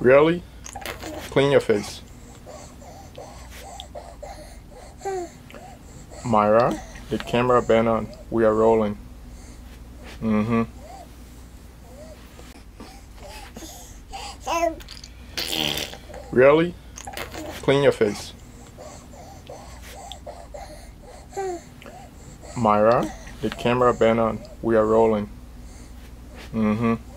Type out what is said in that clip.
Really? Clean your face. Myra, the camera been on. We are rolling. Mm-hmm. Really? Clean your face. Myra, the camera been on. We are rolling. Mm-hmm.